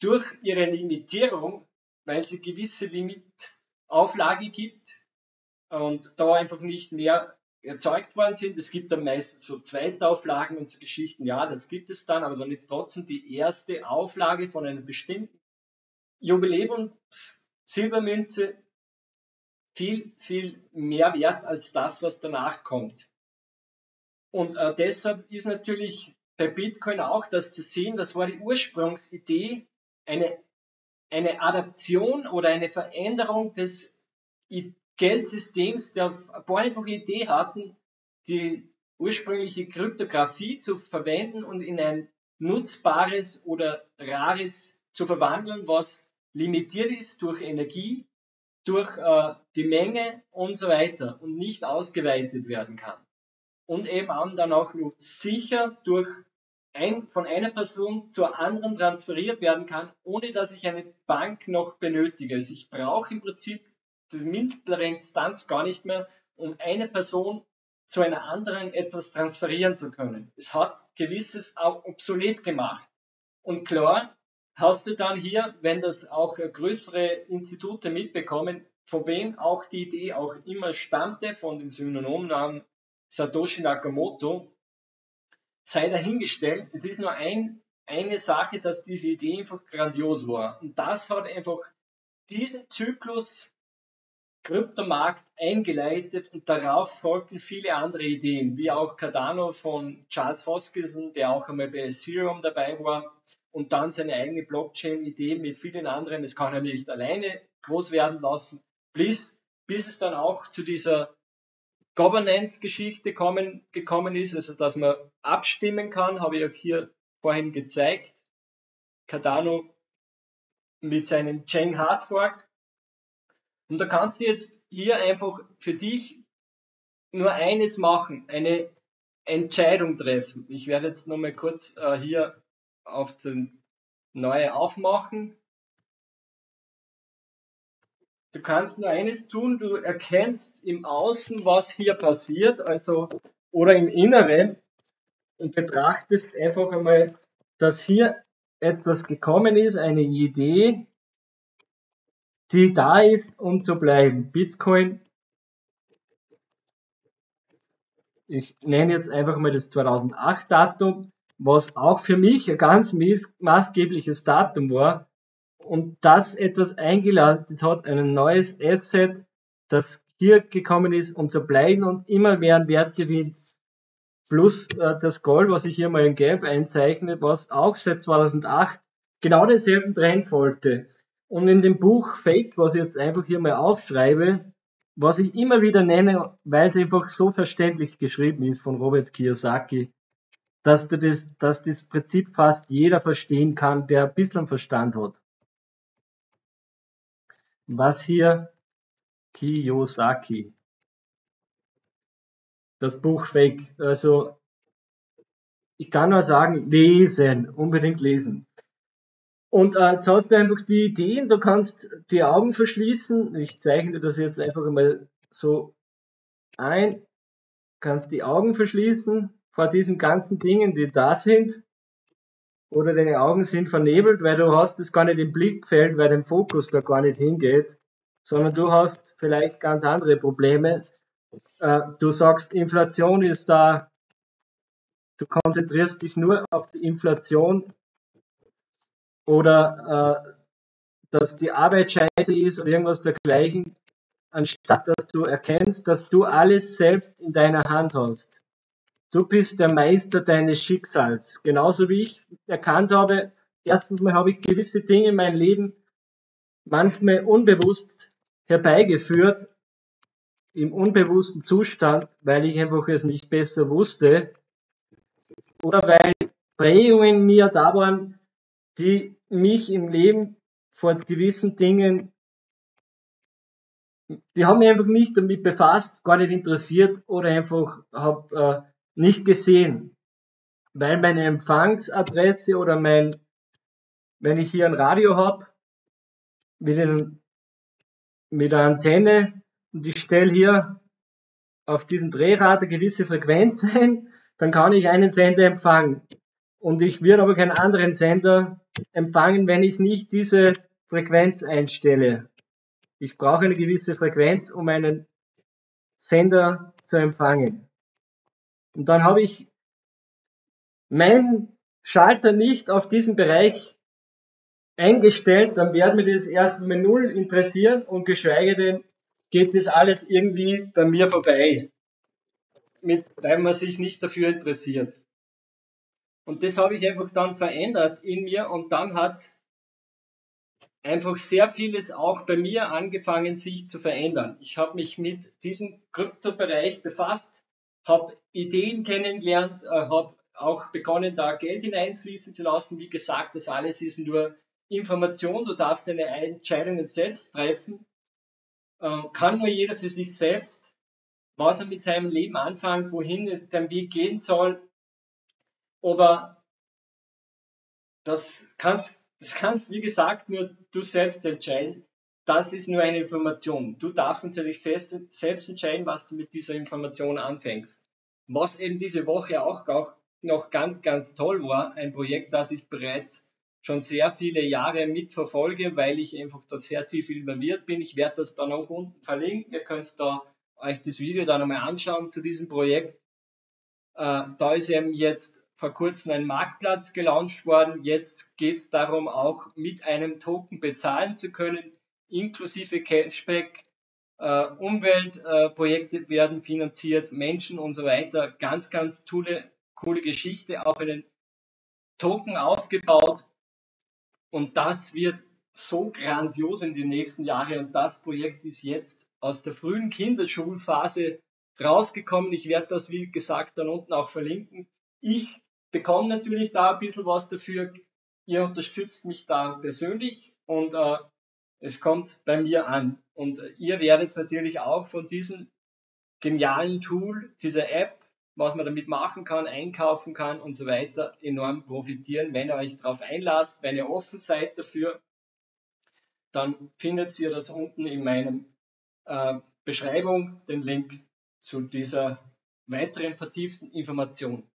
Speaker 1: durch ihre Limitierung, weil sie gewisse Limitauflage gibt und da einfach nicht mehr erzeugt worden sind. Es gibt dann meistens so Zweitauflagen und so Geschichten. Ja, das gibt es dann, aber dann ist trotzdem die erste Auflage von einer bestimmten Jubiläums-Silbermünze viel, viel mehr wert als das, was danach kommt. Und äh, deshalb ist natürlich bei Bitcoin auch das zu sehen, das war die Ursprungsidee, eine, eine Adaption oder eine Veränderung des Geldsystems, der ein paar einfache Idee hatten, die ursprüngliche Kryptographie zu verwenden und in ein nutzbares oder rares zu verwandeln, was limitiert ist durch Energie, durch äh, die Menge und so weiter und nicht ausgeweitet werden kann. Und eben dann auch nur sicher durch ein, von einer Person zur anderen transferiert werden kann, ohne dass ich eine Bank noch benötige. Also ich brauche im Prinzip die mittlere Instanz gar nicht mehr, um eine Person zu einer anderen etwas transferieren zu können. Es hat gewisses auch obsolet gemacht. Und klar, hast du dann hier, wenn das auch größere Institute mitbekommen, von wem auch die Idee auch immer stammte, von dem Synonymnamen Satoshi Nakamoto, sei dahingestellt. Es ist nur ein, eine Sache, dass diese Idee einfach grandios war. Und das hat einfach diesen Zyklus Kryptomarkt eingeleitet und darauf folgten viele andere Ideen, wie auch Cardano von Charles Hoskinson, der auch einmal bei Ethereum dabei war und dann seine eigene Blockchain-Idee mit vielen anderen. Das kann er nicht alleine groß werden lassen, bis, bis es dann auch zu dieser Governance-Geschichte kommen, gekommen ist, also dass man abstimmen kann, habe ich auch hier vorhin gezeigt. Cardano mit seinem Chain Hard Fork und da kannst du jetzt hier einfach für dich nur eines machen, eine Entscheidung treffen. Ich werde jetzt nochmal kurz äh, hier auf den neue aufmachen. Du kannst nur eines tun, du erkennst im Außen, was hier passiert, also oder im Inneren und betrachtest einfach einmal, dass hier etwas gekommen ist, eine Idee, die da ist, um zu bleiben. Bitcoin, ich nenne jetzt einfach mal das 2008 Datum, was auch für mich ein ganz maßgebliches Datum war. Und das etwas eingeladen hat, ein neues Asset, das hier gekommen ist, um zu bleiben und immer mehr Wert gewinnt. Plus äh, das Gold, was ich hier mal in Gelb einzeichne, was auch seit 2008 genau denselben Trend folgte. Und in dem Buch Fake, was ich jetzt einfach hier mal aufschreibe, was ich immer wieder nenne, weil es einfach so verständlich geschrieben ist von Robert Kiyosaki, dass du das, dass das Prinzip fast jeder verstehen kann, der ein bisschen Verstand hat. Was hier Kiyosaki. Das Buch Fake. Also, ich kann nur sagen, lesen, unbedingt lesen. Und äh, jetzt hast du einfach die Ideen, du kannst die Augen verschließen. Ich zeichne das jetzt einfach mal so ein. Kannst die Augen verschließen vor diesen ganzen Dingen, die da sind. Oder deine Augen sind vernebelt, weil du hast es gar nicht im Blickfeld, weil dein Fokus da gar nicht hingeht, sondern du hast vielleicht ganz andere Probleme. Äh, du sagst, Inflation ist da, du konzentrierst dich nur auf die Inflation oder äh, dass die Arbeit scheiße ist oder irgendwas dergleichen, anstatt dass du erkennst, dass du alles selbst in deiner Hand hast. Du bist der Meister deines Schicksals. Genauso wie ich erkannt habe, erstens mal habe ich gewisse Dinge in meinem Leben manchmal unbewusst herbeigeführt, im unbewussten Zustand, weil ich einfach es nicht besser wusste oder weil Prägungen mir da waren, die mich im Leben vor gewissen Dingen, die haben mich einfach nicht damit befasst, gar nicht interessiert oder einfach hab, äh, nicht gesehen. Weil meine Empfangsadresse oder mein, wenn ich hier ein Radio habe, mit, den, mit der Antenne und ich stelle hier auf diesen Drehrad eine gewisse Frequenz ein, dann kann ich einen Sender empfangen. Und ich werde aber keinen anderen Sender empfangen, wenn ich nicht diese Frequenz einstelle. Ich brauche eine gewisse Frequenz, um einen Sender zu empfangen. Und dann habe ich meinen Schalter nicht auf diesen Bereich eingestellt, dann wird mir das erstens mal null interessieren und geschweige denn geht das alles irgendwie bei mir vorbei, mit, weil man sich nicht dafür interessiert. Und das habe ich einfach dann verändert in mir und dann hat einfach sehr vieles auch bei mir angefangen, sich zu verändern. Ich habe mich mit diesem Kryptobereich befasst, habe Ideen kennengelernt, äh, habe auch begonnen, da Geld hineinfließen zu lassen. Wie gesagt, das alles ist nur Information. Du darfst deine Entscheidungen selbst treffen. Äh, kann nur jeder für sich selbst, was er mit seinem Leben anfängt, wohin der Weg gehen soll, aber das kannst, das kannst, wie gesagt, nur du selbst entscheiden. Das ist nur eine Information. Du darfst natürlich fest, selbst entscheiden, was du mit dieser Information anfängst. Was eben diese Woche auch, auch noch ganz, ganz toll war, ein Projekt, das ich bereits schon sehr viele Jahre mitverfolge, weil ich einfach dort sehr tief involviert bin. Ich werde das dann auch unten verlinken. Ihr könnt da euch das Video dann einmal anschauen zu diesem Projekt. Äh, da ist eben jetzt vor kurzem ein Marktplatz gelauncht worden. Jetzt geht es darum, auch mit einem Token bezahlen zu können inklusive Cashback, äh, Umweltprojekte werden finanziert, Menschen und so weiter. Ganz, ganz tolle, coole Geschichte, auf einen Token aufgebaut. Und das wird so grandios in den nächsten Jahren. Und das Projekt ist jetzt aus der frühen Kinderschulphase rausgekommen. Ich werde das, wie gesagt, dann unten auch verlinken. Ich bekomme natürlich da ein bisschen was dafür. Ihr unterstützt mich da persönlich und äh, es kommt bei mir an. Und ihr werdet natürlich auch von diesem genialen Tool, dieser App, was man damit machen kann, einkaufen kann und so weiter, enorm profitieren, wenn ihr euch darauf einlasst, wenn ihr offen seid dafür. Dann findet ihr das unten in meinem äh, Beschreibung, den Link zu dieser weiteren vertieften Information.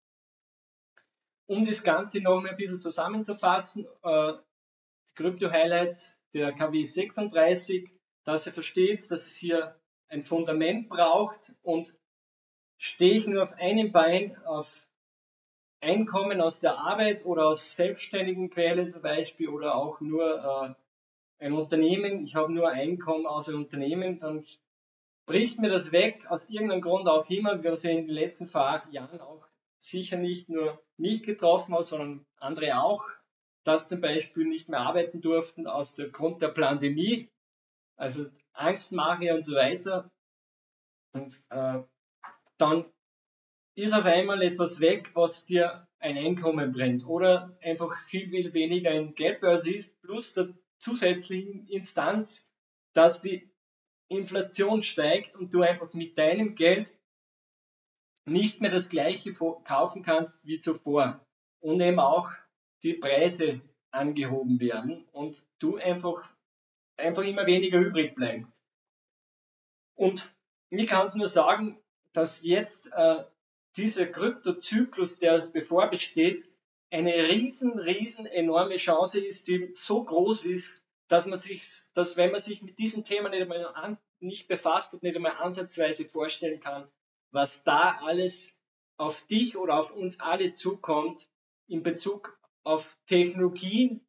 Speaker 1: Um das Ganze noch ein bisschen zusammenzufassen, äh, die Krypto-Highlights der KW 36, dass er versteht, dass es hier ein Fundament braucht und stehe ich nur auf einem Bein, auf Einkommen aus der Arbeit oder aus selbstständigen Quellen zum Beispiel oder auch nur äh, ein Unternehmen, ich habe nur Einkommen aus einem Unternehmen, dann bricht mir das weg, aus irgendeinem Grund auch immer. Wir sehen in den letzten Jahren auch sicher nicht nur mich getroffen hat, sondern andere auch dass zum Beispiel nicht mehr arbeiten durften aus der Grund der Pandemie, also Angstmache und so weiter. Und äh, dann ist auf einmal etwas weg, was dir ein Einkommen bringt oder einfach viel, viel weniger in Geldbörse ist, plus der zusätzlichen Instanz, dass die Inflation steigt und du einfach mit deinem Geld nicht mehr das gleiche kaufen kannst wie zuvor. Und eben auch die Preise angehoben werden und du einfach, einfach immer weniger übrig bleibt. Und mir kann es nur sagen, dass jetzt äh, dieser Kryptozyklus, der bevor besteht, eine riesen, riesen enorme Chance ist, die so groß ist, dass man sich, dass wenn man sich mit diesem Thema nicht einmal an, nicht befasst und nicht einmal ansatzweise vorstellen kann, was da alles auf dich oder auf uns alle zukommt in Bezug auf Technologien,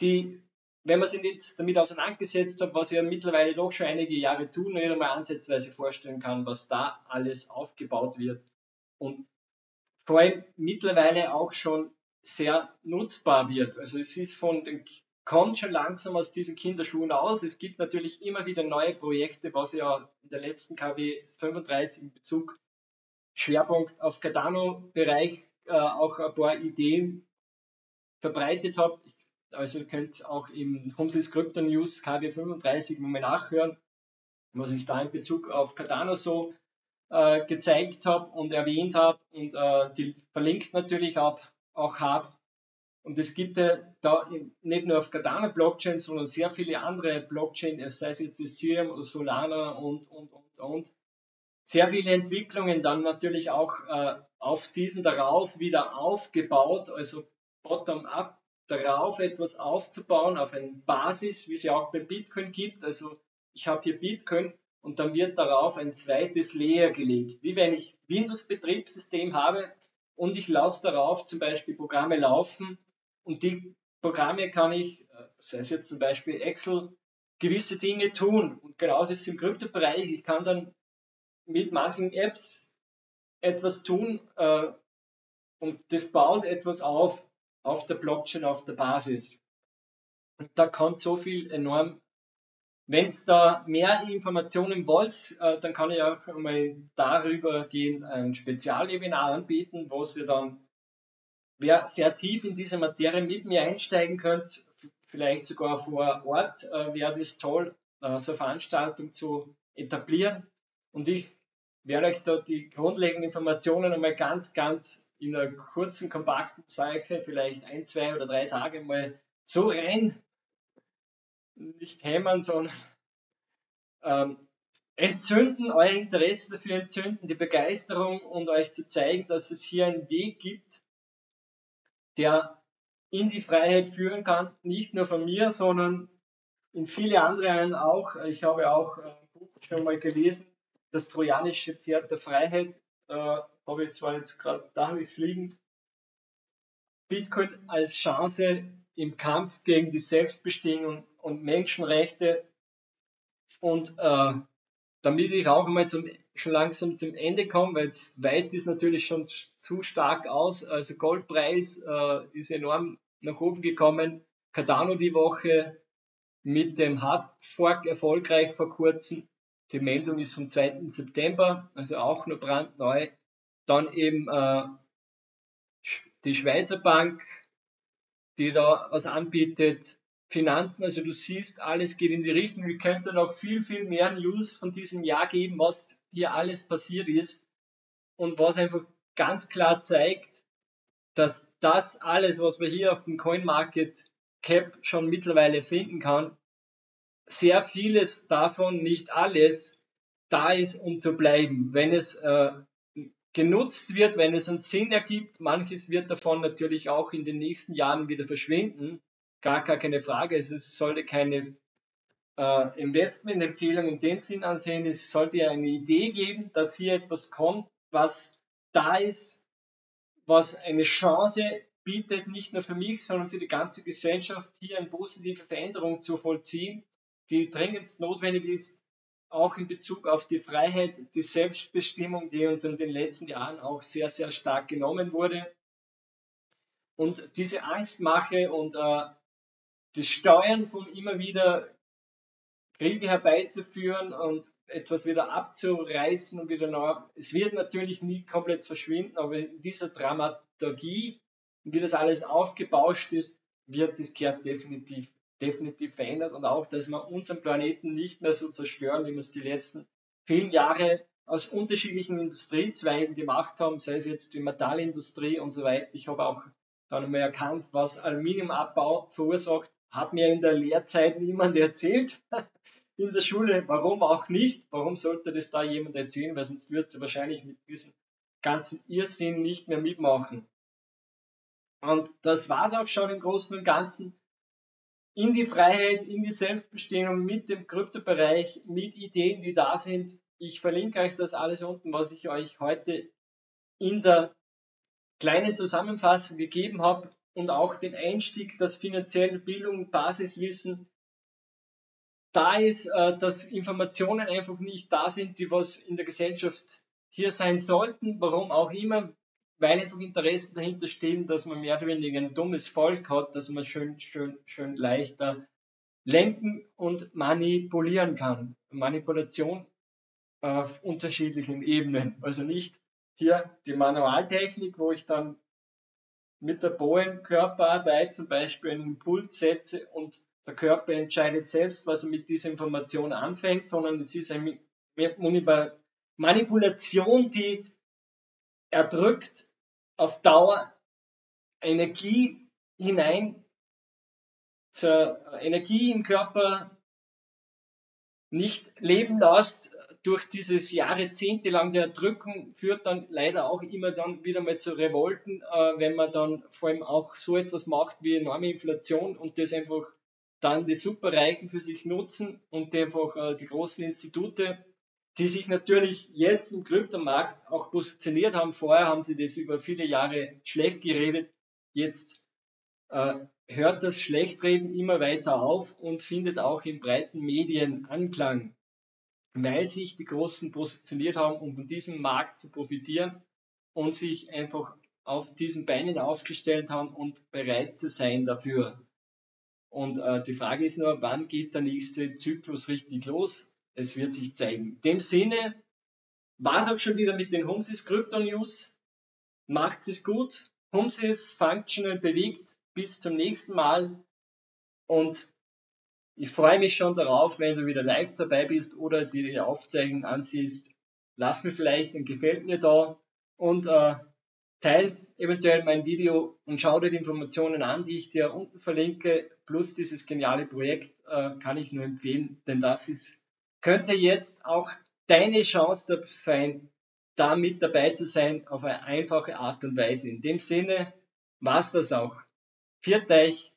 Speaker 1: die, wenn man sich nicht damit auseinandergesetzt hat, was ja mittlerweile doch schon einige Jahre tun, nicht einmal ansatzweise vorstellen kann, was da alles aufgebaut wird. Und vor allem mittlerweile auch schon sehr nutzbar wird. Also es ist von den kommt schon langsam aus diesen Kinderschuhen aus. Es gibt natürlich immer wieder neue Projekte, was ja in der letzten KW 35 in Bezug Schwerpunkt auf Cardano-Bereich äh, auch ein paar Ideen verbreitet habe. Also ihr könnt auch im Homesys Crypto News KW35 mal nachhören, was ich da in Bezug auf Cardano so äh, gezeigt habe und erwähnt habe und äh, die verlinkt natürlich auch, auch habe. Und es gibt ja da nicht nur auf Cardano Blockchain, sondern sehr viele andere Blockchain, sei es jetzt Ethereum oder Solana und, und, und, und. Sehr viele Entwicklungen dann natürlich auch äh, auf diesen darauf wieder aufgebaut, also bottom-up darauf etwas aufzubauen, auf eine Basis, wie es ja auch bei Bitcoin gibt. Also ich habe hier Bitcoin und dann wird darauf ein zweites Layer gelegt. Wie wenn ich Windows-Betriebssystem habe und ich lasse darauf zum Beispiel Programme laufen und die Programme kann ich, äh, sei es jetzt zum Beispiel Excel, gewisse Dinge tun. Und genauso ist es im Kryptobereich. Ich kann dann mit manchen Apps etwas tun äh, und das baut etwas auf auf der Blockchain, auf der Basis. Und da kommt so viel enorm. Wenn es da mehr Informationen wollt, äh, dann kann ich auch mal darüber gehen, ein Spezialwebinar anbieten, wo ihr dann, wer sehr tief in diese Materie mit mir einsteigen könnt, vielleicht sogar vor Ort, äh, wäre das toll, äh, so eine Veranstaltung zu etablieren. Und ich werde euch da die grundlegenden Informationen einmal ganz, ganz in einer kurzen, kompakten Zeit, vielleicht ein, zwei oder drei Tage mal so rein, nicht hämmern, sondern ähm, entzünden, euer Interesse dafür entzünden, die Begeisterung und euch zu zeigen, dass es hier einen Weg gibt, der in die Freiheit führen kann. Nicht nur von mir, sondern in viele andere auch. Ich habe auch ein schon mal gelesen, das trojanische Pferd der Freiheit. Äh, habe ich zwar jetzt gerade da liegen. Bitcoin als Chance im Kampf gegen die Selbstbestimmung und Menschenrechte. Und äh, damit ich auch mal zum, schon langsam zum Ende komme, weil es weit ist natürlich schon zu stark aus. Also Goldpreis äh, ist enorm nach oben gekommen. Cardano die Woche mit dem Hardfork erfolgreich vor kurzem. Die Meldung ist vom 2. September, also auch nur brandneu. Dann eben äh, die Schweizer Bank, die da was anbietet. Finanzen, also du siehst, alles geht in die Richtung. Wir könnten noch viel, viel mehr News von diesem Jahr geben, was hier alles passiert ist und was einfach ganz klar zeigt, dass das alles, was wir hier auf dem Coin Market Cap schon mittlerweile finden kann, sehr vieles davon, nicht alles, da ist, um zu bleiben. Wenn es äh, genutzt wird, wenn es einen Sinn ergibt, manches wird davon natürlich auch in den nächsten Jahren wieder verschwinden gar, gar keine Frage. Es sollte keine äh, Investmentempfehlung in dem Sinn ansehen. Es sollte ja eine Idee geben, dass hier etwas kommt, was da ist, was eine Chance bietet, nicht nur für mich, sondern für die ganze Gesellschaft, hier eine positive Veränderung zu vollziehen, die dringendst notwendig ist, auch in Bezug auf die Freiheit, die Selbstbestimmung, die uns in den letzten Jahren auch sehr, sehr stark genommen wurde. Und diese Angstmache und äh, das Steuern von immer wieder Kriege herbeizuführen und etwas wieder abzureißen und wieder neu. Es wird natürlich nie komplett verschwinden, aber in dieser Dramaturgie, wie das alles aufgebauscht ist, wird das Kehrt definitiv, definitiv verändert und auch, dass wir unseren Planeten nicht mehr so zerstören, wie wir es die letzten vielen Jahre aus unterschiedlichen Industriezweigen gemacht haben, sei es jetzt die Metallindustrie und so weiter. Ich habe auch dann einmal erkannt, was Aluminiumabbau verursacht hat mir in der Lehrzeit niemand <laughs> erzählt in der Schule. Warum auch nicht? Warum sollte das da jemand erzählen? Weil sonst würdest du wahrscheinlich mit diesem ganzen Irrsinn nicht mehr mitmachen. Und das war es auch schon im Großen und Ganzen. In die Freiheit, in die Selbstbestimmung mit dem Kryptobereich, mit Ideen, die da sind. Ich verlinke euch das alles unten, was ich euch heute in der kleinen Zusammenfassung gegeben habe und auch den Einstieg, dass finanzielle Bildung, Basiswissen da ist, äh, dass Informationen einfach nicht da sind, die was in der Gesellschaft hier sein sollten, warum auch immer, weil einfach Interessen dahinter stehen, dass man mehr oder weniger ein dummes Volk hat, dass man schön, schön, schön leichter lenken und manipulieren kann. Manipulation auf unterschiedlichen Ebenen. Also nicht hier die Manualtechnik, wo ich dann mit der Bohrenkörperarbeit zum Beispiel einen Impuls setze und der Körper entscheidet selbst, was er mit dieser Information anfängt, sondern es ist eine Manipulation, die erdrückt auf Dauer Energie hinein, zur Energie im Körper nicht leben lässt, durch dieses jahrzehntelang der Erdrückung führt dann leider auch immer dann wieder mal zu Revolten, äh, wenn man dann vor allem auch so etwas macht wie enorme Inflation und das einfach dann die Superreichen für sich nutzen und einfach äh, die großen Institute, die sich natürlich jetzt im Kryptomarkt auch positioniert haben. Vorher haben sie das über viele Jahre schlecht geredet. Jetzt äh, hört das Schlechtreden immer weiter auf und findet auch in breiten Medien Anklang weil sich die Großen positioniert haben, um von diesem Markt zu profitieren und sich einfach auf diesen Beinen aufgestellt haben und bereit zu sein dafür. Und äh, die Frage ist nur, wann geht der nächste Zyklus richtig los? Es wird sich zeigen. In dem Sinne war es auch schon wieder mit den Homesys Crypto News. Macht es gut. Homesys Functional bewegt. Bis zum nächsten Mal. Und ich freue mich schon darauf, wenn du wieder live dabei bist oder die Aufzeichnung ansiehst. Lass mir vielleicht ein Gefällt mir da und äh, teil eventuell mein Video und schau dir die Informationen an, die ich dir unten verlinke. Plus dieses geniale Projekt äh, kann ich nur empfehlen, denn das ist könnte jetzt auch deine Chance sein, da mit dabei zu sein auf eine einfache Art und Weise. In dem Sinne war's das auch. Viert euch!